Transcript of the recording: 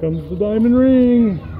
comes the diamond ring.